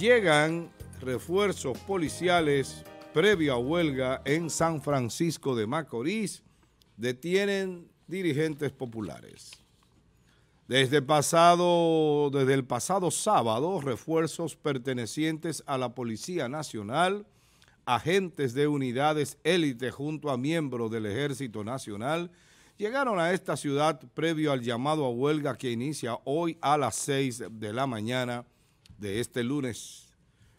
Llegan refuerzos policiales previo a huelga en San Francisco de Macorís. Detienen dirigentes populares. Desde, pasado, desde el pasado sábado, refuerzos pertenecientes a la Policía Nacional, agentes de unidades élite junto a miembros del Ejército Nacional, llegaron a esta ciudad previo al llamado a huelga que inicia hoy a las 6 de la mañana de este lunes.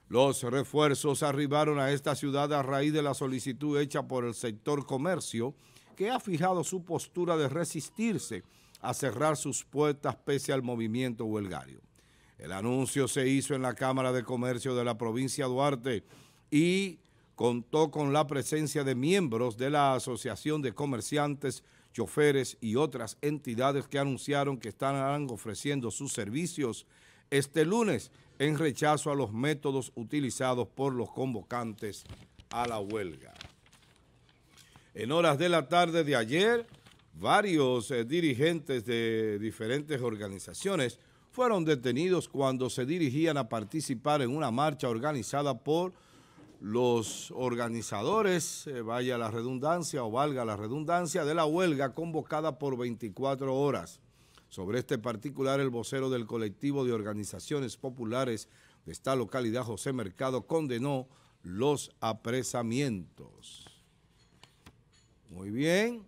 Los refuerzos arribaron a esta ciudad a raíz de la solicitud hecha por el sector comercio, que ha fijado su postura de resistirse a cerrar sus puertas pese al movimiento huelgario. El anuncio se hizo en la Cámara de Comercio de la provincia Duarte y contó con la presencia de miembros de la Asociación de Comerciantes, Choferes y otras entidades que anunciaron que estarán ofreciendo sus servicios este lunes en rechazo a los métodos utilizados por los convocantes a la huelga. En horas de la tarde de ayer, varios eh, dirigentes de diferentes organizaciones fueron detenidos cuando se dirigían a participar en una marcha organizada por los organizadores, eh, vaya la redundancia o valga la redundancia, de la huelga convocada por 24 horas. Sobre este particular, el vocero del colectivo de organizaciones populares de esta localidad, José Mercado, condenó los apresamientos. Muy bien.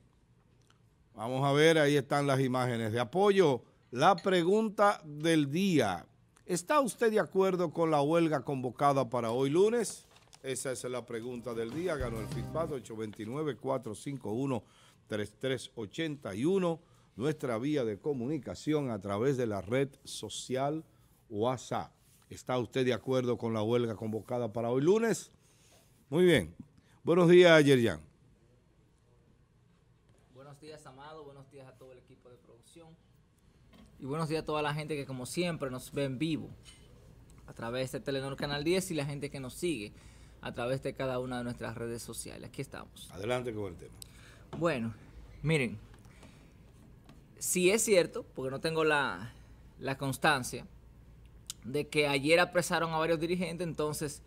Vamos a ver, ahí están las imágenes de apoyo. La pregunta del día. ¿Está usted de acuerdo con la huelga convocada para hoy lunes? Esa es la pregunta del día. Ganó el FITPAT 829-451-3381. Nuestra vía de comunicación a través de la red social WhatsApp. ¿Está usted de acuerdo con la huelga convocada para hoy lunes? Muy bien. Buenos días, Yerian. Buenos días, Amado. Buenos días a todo el equipo de producción. Y buenos días a toda la gente que, como siempre, nos ve en vivo a través de Telenor Canal 10 y la gente que nos sigue a través de cada una de nuestras redes sociales. Aquí estamos. Adelante con el tema. Bueno, miren, si es cierto, porque no tengo la, la constancia, de que ayer apresaron a varios dirigentes, entonces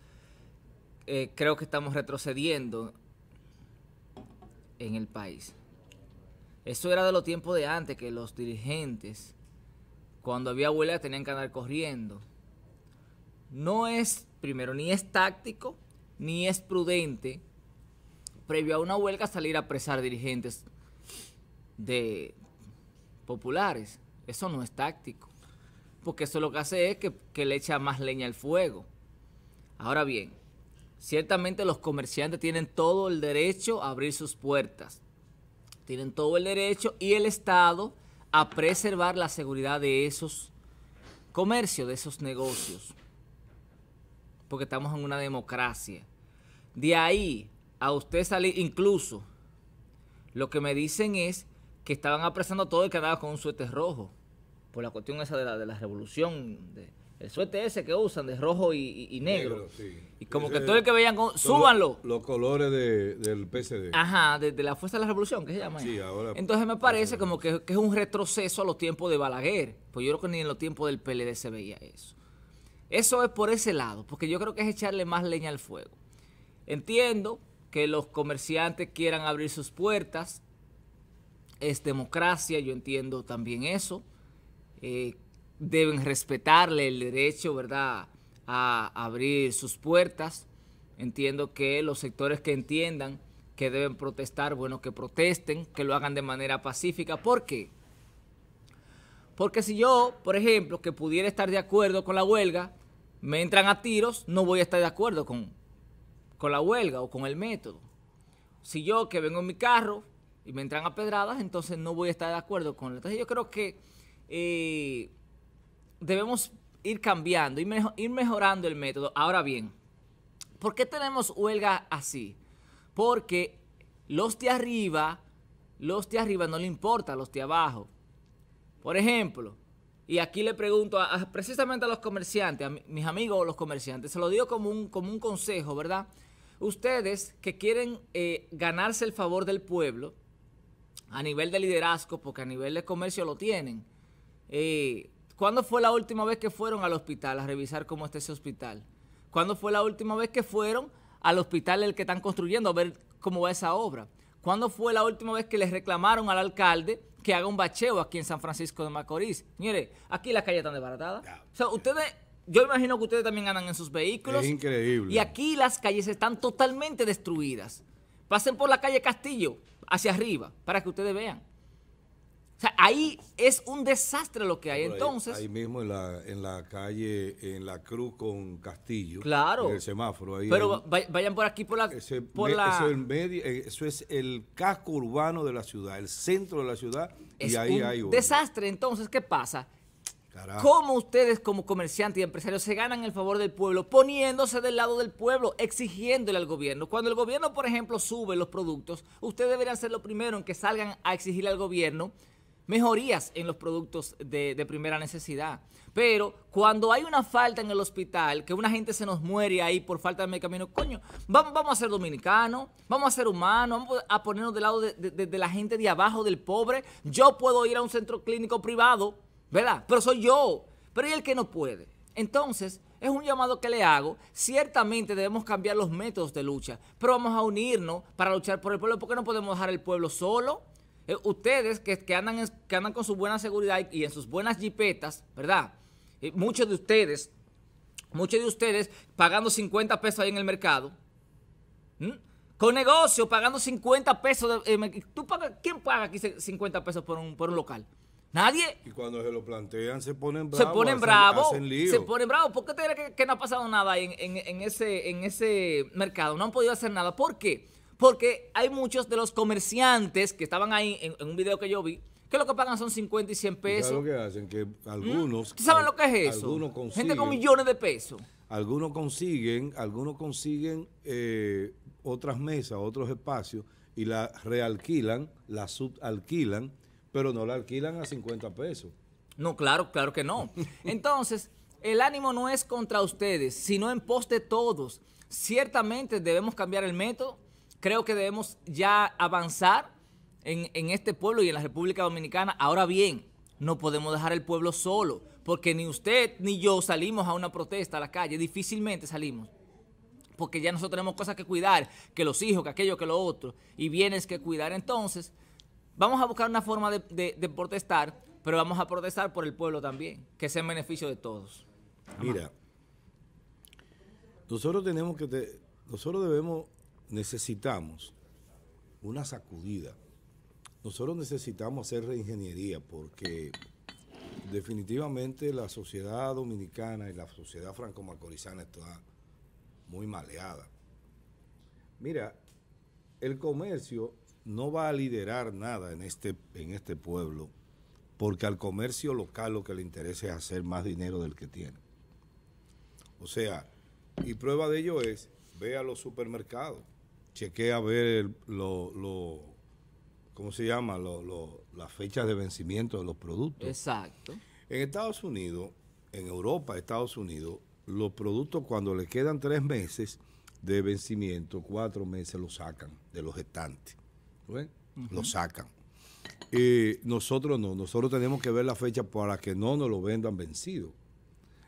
eh, creo que estamos retrocediendo en el país. Eso era de los tiempos de antes, que los dirigentes, cuando había huelga, tenían que andar corriendo. No es, primero, ni es táctico, ni es prudente, previo a una huelga, salir a apresar dirigentes de populares. Eso no es táctico, porque eso lo que hace es que, que le echa más leña al fuego. Ahora bien, ciertamente los comerciantes tienen todo el derecho a abrir sus puertas tienen todo el derecho y el Estado a preservar la seguridad de esos comercios, de esos negocios. Porque estamos en una democracia. De ahí a usted salir, incluso, lo que me dicen es que estaban apresando a todo el que andaba con un suéter rojo. Por la cuestión esa de la, de la revolución, de, el suéter ese que usan de rojo y, negro. Y como que todo el que vean, con, súbanlo. Los, colores del PCD. Ajá, de, la Fuerza de la Revolución, ¿qué se llama. Sí, ahora. Entonces me parece como que, es un retroceso a los tiempos de Balaguer. Pues yo creo que ni en los tiempos del PLD se veía eso. Eso es por ese lado, porque yo creo que es echarle más leña al fuego. Entiendo que los comerciantes quieran abrir sus puertas. Es democracia, yo entiendo también eso. Eh, deben respetarle el derecho, ¿verdad?, a abrir sus puertas. Entiendo que los sectores que entiendan que deben protestar, bueno, que protesten, que lo hagan de manera pacífica. ¿Por qué? Porque si yo, por ejemplo, que pudiera estar de acuerdo con la huelga, me entran a tiros, no voy a estar de acuerdo con, con la huelga o con el método. Si yo que vengo en mi carro y me entran a pedradas, entonces no voy a estar de acuerdo con él. Entonces yo creo que eh, debemos ir cambiando, ir, mejorando el método. Ahora bien, ¿por qué tenemos huelga así? Porque los de arriba, los de arriba no le importa a los de abajo. Por ejemplo, y aquí le pregunto precisamente a los comerciantes, a mis amigos los comerciantes, se lo digo como un, como un consejo, ¿verdad? Ustedes que quieren eh, ganarse el favor del pueblo a nivel de liderazgo, porque a nivel de comercio lo tienen, eh, ¿Cuándo fue la última vez que fueron al hospital a revisar cómo está ese hospital? ¿Cuándo fue la última vez que fueron al hospital el que están construyendo a ver cómo va esa obra? ¿Cuándo fue la última vez que les reclamaron al alcalde que haga un bacheo aquí en San Francisco de Macorís? Señores, aquí las calles están desbaratadas. O sea, ustedes, yo imagino que ustedes también andan en sus vehículos. Es increíble. Y aquí las calles están totalmente destruidas. Pasen por la calle Castillo hacia arriba para que ustedes vean. O sea, ahí es un desastre lo que hay. Entonces, Ahí, mismo en la, en la calle, en la Cruz con Castillo. Claro. En el semáforo. Ahí pero hay- vayan por aquí por la... ese por me- la eso, es el medio- eh, eso es el casco urbano de la ciudad, el centro de la ciudad. es y ahí un hay un desastre. Entonces, ¿qué pasa? ¿Cómo ustedes como comerciantes y empresarios se ganan el favor del pueblo poniéndose del lado del pueblo, exigiéndole al gobierno? Cuando el gobierno, por ejemplo, sube los productos, ustedes deberían ser los primeros en que salgan a exigirle al gobierno mejorías en los productos de, primera necesidad. Pero cuando hay una falta en el hospital, que una gente se nos muere ahí por falta de medicamentos, coño, vamos, vamos a ser dominicanos, vamos a ser humanos, vamos a ponernos del lado de- de la gente de abajo, del pobre. Yo puedo ir a un centro clínico privado, ¿verdad? Pero soy yo. Pero ¿y el que no puede? Entonces, es un llamado que le hago. Ciertamente debemos cambiar los métodos de lucha, pero vamos a unirnos para luchar por el pueblo, porque no podemos dejar el pueblo solo. Eh, ustedes que, que andan, que andan con su buena seguridad y, en sus buenas jipetas, ¿verdad? Eh, muchos de ustedes, muchos de ustedes pagando 50 pesos ahí en el mercado, con negocio pagando 50 pesos. eh, ¿tú pagas, ¿Quién paga aquí 50 pesos por un, por un local? Nadie. Y cuando se lo plantean, se ponen Se bravos. ponen hacen- bravos. Se ponen bravos. ¿Por qué te crees que, que no ha pasado nada en, en- en ese, en ese mercado? No han podido hacer nada. ¿Por qué? Porque hay muchos de los comerciantes que estaban ahí en, en un video que yo vi, que lo que pagan son 50 y 100 ¿Y sabes pesos. lo que hacen? Que algunos... ¿Tú sabes lo que es eso? Algunos consiguen, Gente con millones de pesos. algunos consiguen, algunos consiguen eh, otras mesas, otros espacios y la realquilan, la subalquilan, pero no la alquilan a 50 pesos. No, claro, claro que no. Entonces, el ánimo no es contra ustedes, sino en pos de todos. Ciertamente debemos cambiar el método. Creo que debemos ya avanzar en, en este pueblo y en la República Dominicana. Ahora bien, no podemos dejar el pueblo solo, porque ni usted ni yo salimos a una protesta a la calle, difícilmente salimos. Porque ya nosotros tenemos cosas que cuidar, que los hijos, que aquello, que lo otro, y bienes que cuidar. Entonces, vamos a buscar una forma de, protestar, pero vamos a protestar por el pueblo también, que sea en beneficio de todos. Mira, nosotros tenemos que, te- nosotros debemos, necesitamos una sacudida. Nosotros necesitamos hacer reingeniería porque definitivamente la sociedad dominicana y la sociedad franco-macorizana está muy maleada. Mira, el comercio no va a liderar nada en este, en este pueblo porque al comercio local lo que le interesa es hacer más dinero del que tiene. O sea, y prueba de ello es, ve a los supermercados, chequea a ver lo, lo- ¿cómo se llama? Lo- lo- las fechas de vencimiento de los productos. Exacto. En Estados Unidos, en Europa, Estados Unidos, los productos cuando le quedan tres meses de vencimiento, cuatro meses los sacan de los estantes. ¿Ven? Los sacan. Eh, nosotros no, nosotros tenemos que ver la fecha para que no nos lo vendan vencido.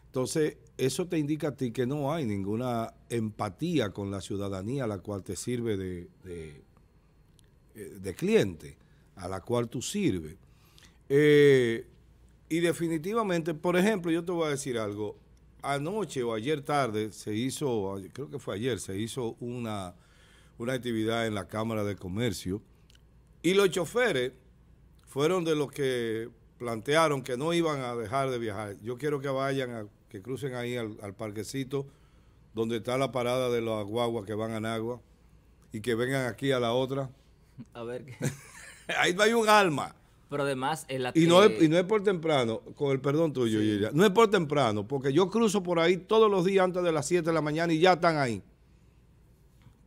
Entonces, eso te indica a ti que no hay ninguna empatía con la ciudadanía a la cual te sirve de, de, eh, de cliente, a la cual tú sirves. Eh, y definitivamente, por ejemplo, yo te voy a decir algo. Anoche o ayer tarde se hizo, creo que fue ayer, se hizo una, una actividad en la Cámara de Comercio y los choferes fueron de los que plantearon que no iban a dejar de viajar. Yo quiero que vayan, a, que crucen ahí al, al parquecito donde está la parada de las guaguas que van a Nagua y que vengan aquí a la otra. A ver, qué- ahí no hay un alma. pero además el Y no, es, y no es por temprano, con el perdón tuyo, Yiria, no es por temprano, porque yo cruzo por ahí todos los días antes de las 7 de la mañana y ya están ahí.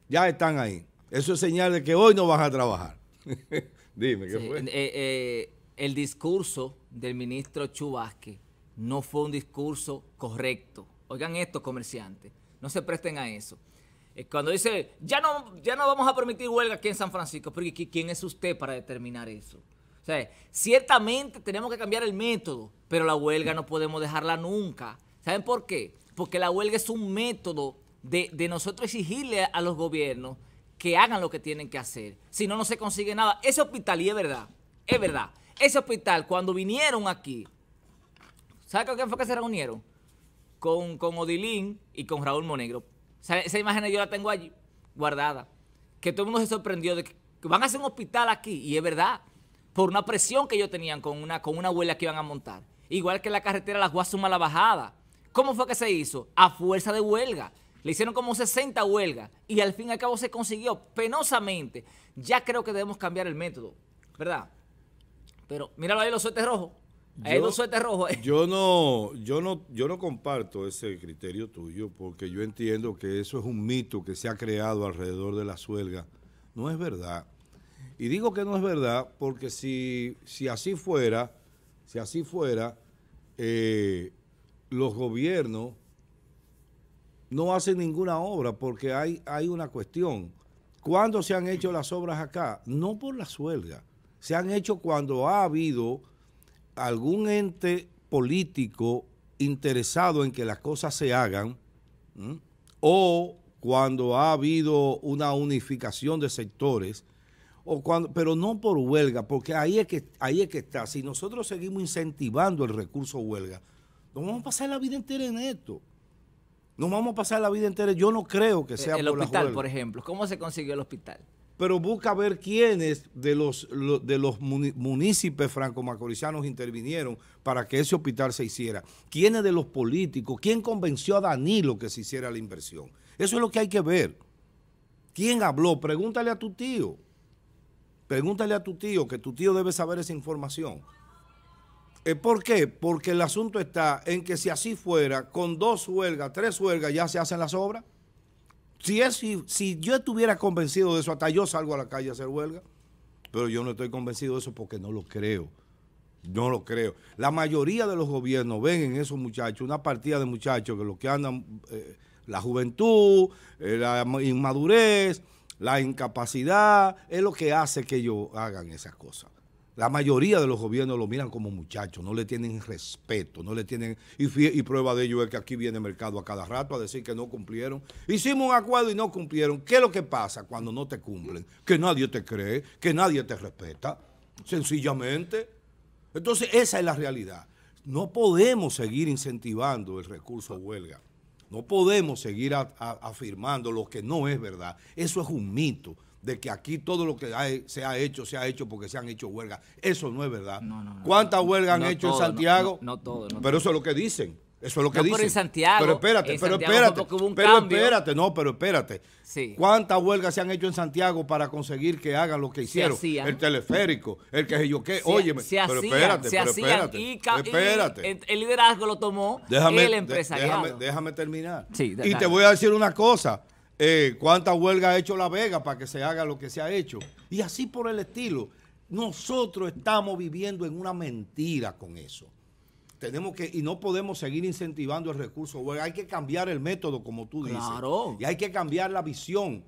Ya están ahí. Eso es señal de que hoy no vas a trabajar. Dime, ¿qué sí, fue? eh, eh, el discurso del ministro Chubasque no fue un discurso correcto. Oigan esto, comerciantes, no se presten a eso. Eh, Cuando dice, ya no, ya no vamos a permitir huelga aquí en San Francisco, pero ¿y qui- ¿quién es usted para determinar eso? O sea, ciertamente tenemos que cambiar el método, pero la huelga no podemos dejarla nunca. ¿Saben por qué? porque la huelga es un método de, de nosotros exigirle a los gobiernos que hagan lo que tienen que hacer. Si no, no se consigue nada. Ese hospital, y es verdad, es verdad, ese hospital, cuando vinieron aquí, ¿sabe con quién fue que se reunieron? Con, con Odilín y con Raúl Monegro. esa imagen yo la tengo allí, guardada. Que todo el mundo se sorprendió de que van a hacer un hospital aquí, y es verdad, por una presión que ellos tenían con una, con una huelga que iban a montar. Igual que la carretera La Guasuma La Bajada. ¿Cómo fue que se hizo? A fuerza de huelga. Le hicieron como 60 huelgas y al fin y al cabo se consiguió penosamente. Ya creo que debemos cambiar el método, ¿verdad? Pero míralo ahí los suetes rojos. Hay dos suetes rojos. Yo no, yo no, yo no comparto ese criterio tuyo porque yo entiendo que eso es un mito que se ha creado alrededor de la huelgas. No es verdad. Y digo que no es verdad porque si, si así fuera, si así fuera, eh, los gobiernos no hacen ninguna obra porque hay, hay una cuestión. ¿Cuándo se han hecho las obras acá? No por la huelgas. Se han hecho cuando ha habido algún ente político interesado en que las cosas se hagan o cuando ha habido una unificación de sectores o cuando, pero no por huelga, porque ahí es que ahí es que está. Si nosotros seguimos incentivando el recurso huelga, nos vamos a pasar la vida entera en esto. Nos vamos a pasar la vida entera. Yo no creo que sea el hospital, por ejemplo. ¿Cómo se consiguió el hospital? Pero busca ver quiénes de los, de los municipios franco-macoricianos intervinieron para que ese hospital se hiciera. ¿Quiénes de los políticos? ¿Quién convenció a Danilo que se hiciera la inversión? Eso es lo que hay que ver. ¿Quién habló? Pregúntale a tu tío. Pregúntale a tu tío, que tu tío debe saber esa información. Eh, ¿Por qué? Porque el asunto está en que si así fuera, con dos huelgas, tres huelgas, ya se hacen las obras. Si, es, si, yo estuviera convencido de eso, hasta yo salgo a la calle a hacer huelga. Pero yo no estoy convencido de eso porque no lo creo. No lo creo. La mayoría de los gobiernos ven en esos muchachos una partida de muchachos que lo que andan, eh, la juventud, eh, la inmadurez, la incapacidad, es lo que hace que ellos hagan esas cosas. La mayoría de los gobiernos lo miran como muchachos, no le tienen respeto, no le tienen... Y, prueba de ello es que aquí viene el mercado a cada rato a decir que no cumplieron. Hicimos un acuerdo y no cumplieron. ¿Qué es lo que pasa cuando no te cumplen? Que nadie te cree, que nadie te respeta, sencillamente. Entonces esa es la realidad. No podemos seguir incentivando el recurso huelga. No podemos seguir afirmando lo que no es verdad. Eso es un mito de que aquí todo lo que se ha hecho, se ha hecho porque se han hecho huelgas. Eso no es verdad. ¿Cuántas huelgas han hecho en Santiago? No, todo. pero eso es lo que dicen. Eso es lo que dicen. Pero en Santiago. Pero espérate, pero espérate. pero espérate, no, pero espérate. ¿Cuántas huelgas se han hecho en Santiago para conseguir que hagan lo que hicieron? el teleférico, el que yo qué. Óyeme, pero espérate, pero espérate. Y, espérate. el liderazgo lo tomó el empresariado. déjame, déjame terminar. y te voy a decir una cosa. Eh, cuántas huelgas ha hecho La Vega para que se haga lo que se ha hecho. Y así por el estilo. Nosotros estamos viviendo en una mentira con eso. Tenemos que, y no podemos seguir incentivando el recurso. Hay que cambiar el método, como tú dices. Y hay que cambiar la visión,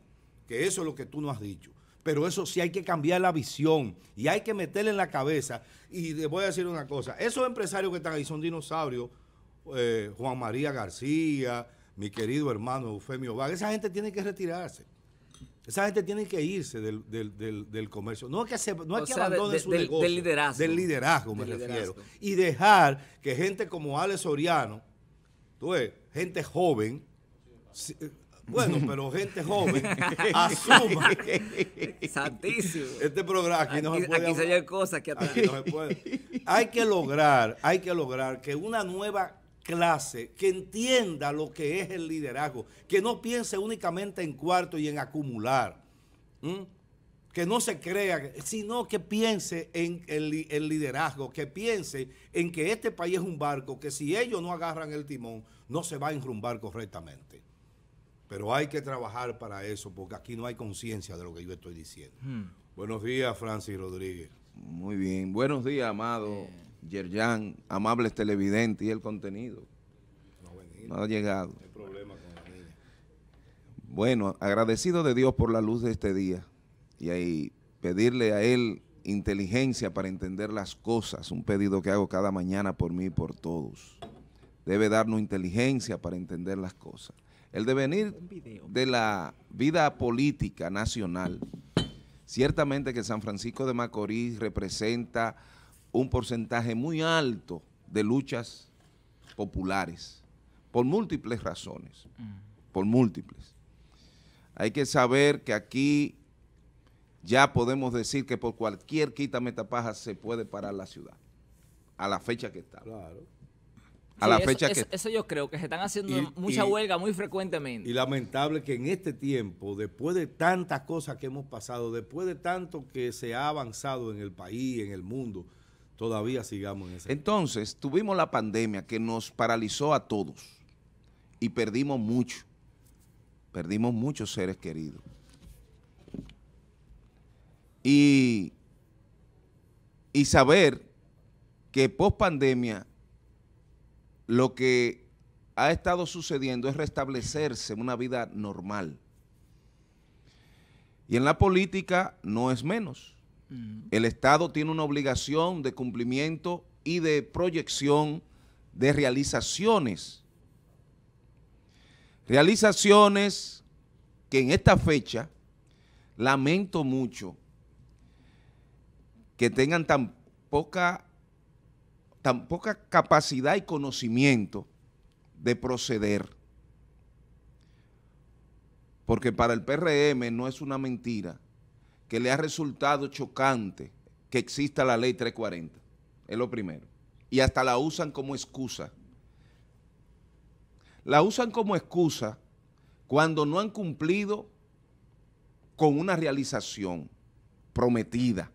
que eso es lo que tú no has dicho. Pero eso sí hay que cambiar la visión y hay que meterle en la cabeza. Y les voy a decir una cosa, esos empresarios que están ahí son dinosaurios, eh, Juan María García, mi querido hermano Eufemio Vaga, esa gente tiene que retirarse. Esa gente tiene que irse del, comercio. No es que, se, no es que abandone su negocio. Del liderazgo. Del liderazgo me refiero. Y dejar que gente como Alex Soriano, tú ves, gente joven, eh, bueno, pero gente joven asuma. Santísimo. Este programa aquí, no se puede. Aquí se cosas que aquí no se puede. Hay que lograr, hay que lograr que una nueva clase que entienda lo que es el liderazgo, que no piense únicamente en cuarto y en acumular, que no se crea, sino que piense en el, el, liderazgo, que piense en que este país es un barco, que si ellos no agarran el timón, no se va a enrumbar correctamente. Pero hay que trabajar para eso, porque aquí no hay conciencia de lo que yo estoy diciendo. Hmm. Buenos días, Francis Rodríguez. Muy bien. Buenos días, amado. Yerjan, amables televidentes y el contenido. No, ha llegado. Bueno, agradecido de Dios por la luz de este día y ahí pedirle a Él inteligencia para entender las cosas, un pedido que hago cada mañana por mí y por todos. debe darnos inteligencia para entender las cosas. El devenir de la vida política nacional, ciertamente que San Francisco de Macorís representa un porcentaje muy alto de luchas populares, por múltiples razones, por múltiples. Hay que saber que aquí ya podemos decir que por cualquier quita metapaja se puede parar la ciudad, a la fecha que está. Claro. A la eso- fecha eso, que eso yo creo que se están haciendo Y- mucha y- huelga muy frecuentemente. Y lamentable que en este tiempo, después de tantas cosas que hemos pasado, después de tanto que se ha avanzado en el país, en el mundo, todavía sigamos en ese. Entonces, tuvimos la pandemia que nos paralizó a todos y perdimos mucho. Perdimos muchos seres queridos. Y, y saber que post pandemia lo que ha estado sucediendo es restablecerse una vida normal. Y en la política no es menos. El Estado tiene una obligación de cumplimiento y de proyección de realizaciones. Realizaciones que en esta fecha lamento mucho que tengan tan poca, tan poca capacidad y conocimiento de proceder. Porque para el PRM no es una mentira que le ha resultado chocante que exista la ley 340. Es lo primero. Y hasta la usan como excusa. La usan como excusa cuando no han cumplido con una realización prometida,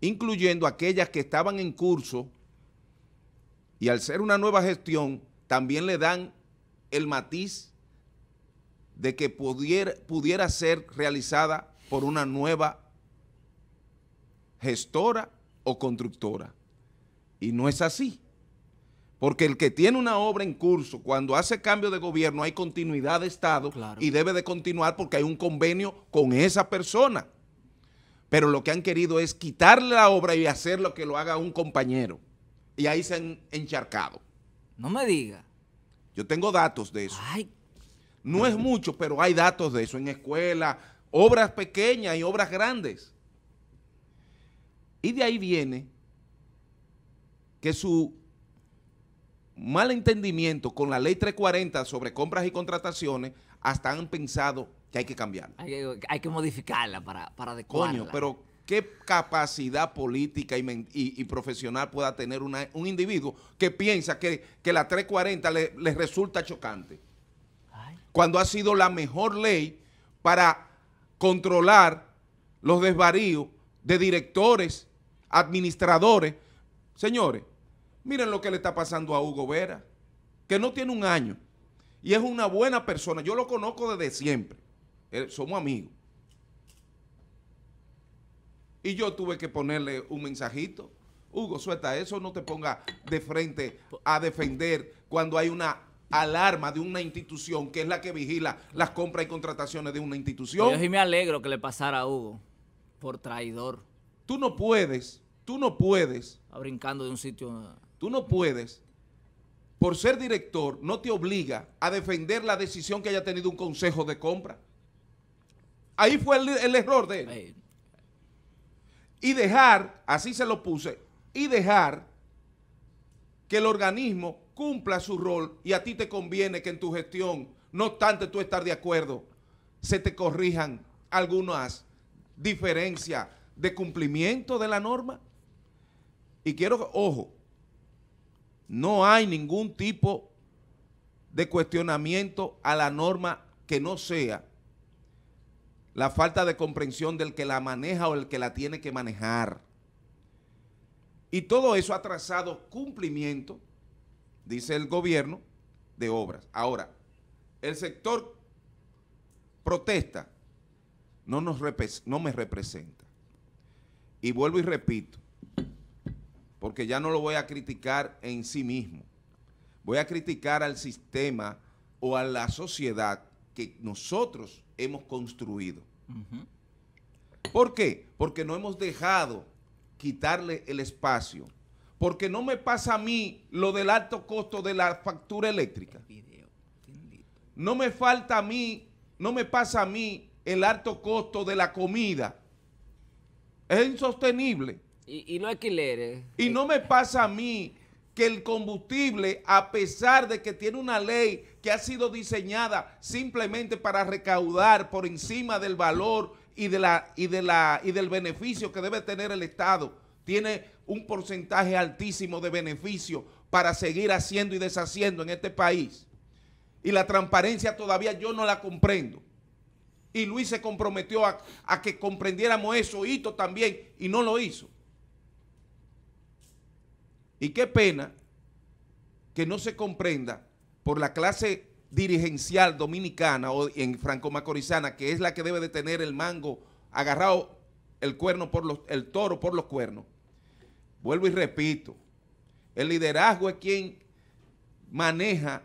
incluyendo aquellas que estaban en curso y al ser una nueva gestión también le dan el matiz de que pudiera, pudiera ser realizada por una nueva gestora o constructora. Y no es así. Porque el que tiene una obra en curso, cuando hace cambio de gobierno, hay continuidad de Estado Claro. y debe de continuar porque hay un convenio con esa persona. Pero lo que han querido es quitarle la obra y hacer lo que lo haga un compañero. Y ahí se han encharcado. No me diga. Yo tengo datos de eso. Ay, No es mucho, pero hay datos de eso en escuelas, obras pequeñas y obras grandes. Y de ahí viene que su mal entendimiento con la ley 340 sobre compras y contrataciones hasta han pensado que hay que cambiarla. hay, que- hay que modificarla para, para adecuarla. Coño, pero qué capacidad política y, men- y- y profesional pueda tener una- un individuo que piensa que, que la 340 le, le resulta chocante Ay, cuando ha sido la mejor ley para controlar los desvaríos de directores, administradores. Señores, miren lo que le está pasando a Hugo Vera, que no tiene un año y es una buena persona. Yo lo conozco desde siempre. Eh, somos amigos. Y yo tuve que ponerle un mensajito. Hugo, suelta eso, no te ponga de frente a defender cuando hay una alarma de una institución que es la que vigila las compras y contrataciones de una institución. yo sí me alegro que le pasara a Hugo por traidor, Tú no puedes, tú no puedes, a brincando de un sitio. tú no puedes, por ser director, no te obliga a defender la decisión que haya tenido un consejo de compra. Ahí fue el, el error de él. y dejar, así se lo puse, y dejar que el organismo cumpla su rol y a ti te conviene que en tu gestión, no obstante tú estar de acuerdo, se te corrijan algunas diferencias de cumplimiento de la norma. Y quiero, ojo, no hay ningún tipo de cuestionamiento a la norma que no sea la falta de comprensión del que la maneja o el que la tiene que manejar. Y todo eso ha trazado cumplimiento, dice el gobierno, de obras. Ahora, el sector protesta, no, nos no me representa. Y vuelvo y repito, porque ya no lo voy a criticar en sí mismo, voy a criticar al sistema o a la sociedad que nosotros hemos construido. ¿Por qué? Porque no hemos dejado quitarle el espacio, porque no me pasa a mí lo del alto costo de la factura eléctrica. No me falta a mí, no me pasa a mí el alto costo de la comida. Es insostenible. Y, y los alquileres. Y no me pasa a mí que el combustible, a pesar de que tiene una ley que ha sido diseñada simplemente para recaudar por encima del valor y, de la, y, de la, y del beneficio que debe tener el Estado, tiene un porcentaje altísimo de beneficio para seguir haciendo y deshaciendo en este país. Y la transparencia todavía yo no la comprendo. Y Luis se comprometió a, que comprendiéramos eso, Hito también, y no lo hizo. Y qué pena que no se comprenda por la clase dirigencial dominicana o en franco-macorizana, que es la que debe de tener el mango agarrado el cuerno por el toro por los cuernos. Vuelvo y repito, el liderazgo es quien maneja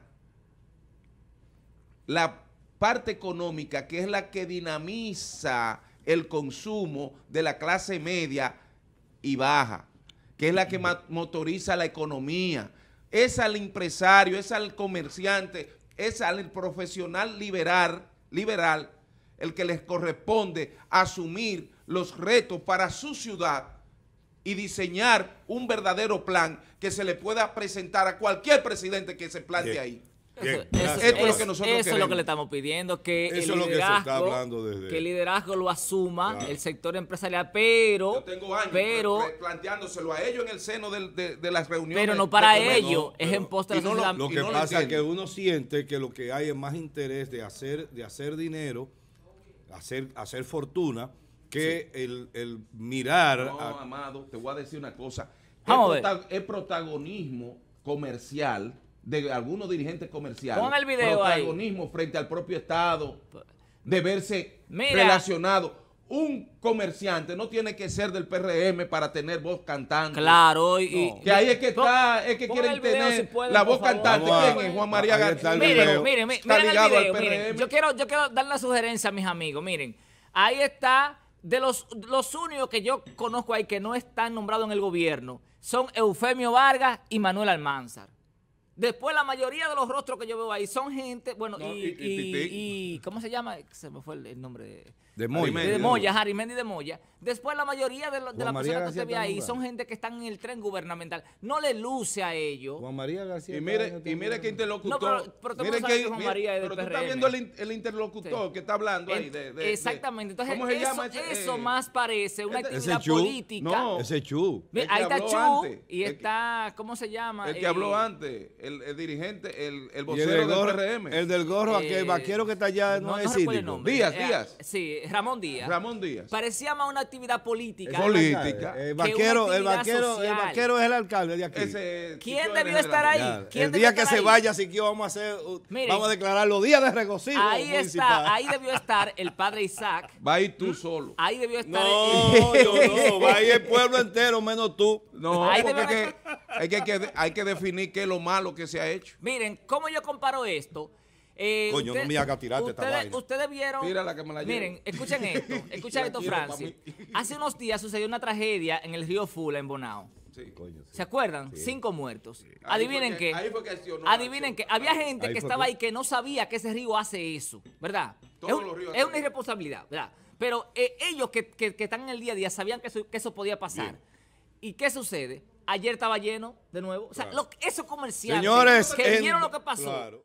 la parte económica, que es la que dinamiza el consumo de la clase media y baja que es la que motoriza la economía. Es al empresario, es al comerciante, es al profesional liberal, liberal el que les corresponde asumir los retos para su ciudad y diseñar un verdadero plan que se le pueda presentar a cualquier presidente que se plante ahí. Eso, es lo que nosotros Eso es lo que le estamos pidiendo, que el liderazgo, que, el liderazgo lo asuma el sector empresarial, pero... Yo tengo años pero, planteándoselo a ellos en el seno de, de, las reuniones. Pero no para ellos, es en pos de la Lo que pasa es que uno siente que lo que hay es más interés de hacer, de hacer dinero, hacer, hacer fortuna, que el, el, mirar... No, Amado, te voy a decir una cosa. Vamos el protagonismo comercial de algunos dirigentes comerciales. Pon el video protagonismo frente al propio Estado, de verse relacionado. Un comerciante no tiene que ser del PRM para tener voz cantante. Claro, y, que ahí es que está, es que quieren tener la voz cantante. ¿Quién es Juan María García? Miren, miren, miren, miren, Yo quiero, yo quiero dar una sugerencia a mis amigos. Miren, ahí está de los, los únicos que yo conozco ahí que no están nombrados en el gobierno son Eufemio Vargas y Manuel Almanzar. Después la mayoría de los rostros que yo veo ahí son gente, bueno, y, y, ¿cómo se llama? Se me fue el, nombre de... De Moya. De, Moya, Harry Mendy de Moya. Después la mayoría de, de las personas que se ve ahí son gente que están en el tren gubernamental. No le luce a ellos. Juan María García. Y mire, y mire que interlocutor. No, pero, pero, mire que, Juan María pero tú estás viendo el, interlocutor que está hablando ahí. De, exactamente. Entonces, ¿cómo se eso, llama eso más parece una este, actividad política. No, ese Chu. ahí está Chu y está, ¿cómo se llama? El que habló eh, antes, el, dirigente, el, el vocero del PRM. El del gorro, aquel eh, vaquero que está allá, no, es Díaz, eh, Díaz. Sí, Ramón Díaz. Ramón Díaz. Parecía más una actividad política. política. El vaquero, el vaquero, el vaquero es el alcalde de aquí. ¿Quién debió estar ahí? el día que se vaya, así que vamos a hacer, vamos a declarar los días de regocijo. Ahí está, ahí debió estar el padre Isaac. Va a ir tú solo. Ahí debió estar. No, yo no, va a ir el pueblo entero, menos tú. No, porque hay que, hay que definir qué es lo malo que se ha hecho. Miren, ¿cómo yo comparo esto? Eh, Coño, no me haga tirarte ustedes, esta vaina. Ustedes vieron. que me la miren, escuchen esto. Escuchen esto, Francis. Hace unos días sucedió una tragedia en el río Fula, en Bonao. Sí. Coño, ¿Se acuerdan? Cinco muertos. Adivinen qué. Adivinen qué. Había gente que estaba ahí que no sabía que ese río hace eso, ¿verdad? es, una irresponsabilidad, ¿verdad? Pero eh, ellos que, que, están en el día a día sabían que eso, que eso podía pasar. ¿Y qué sucede? Ayer estaba lleno de nuevo. O sea, lo, eso comercial. Señores, que vieron lo que pasó.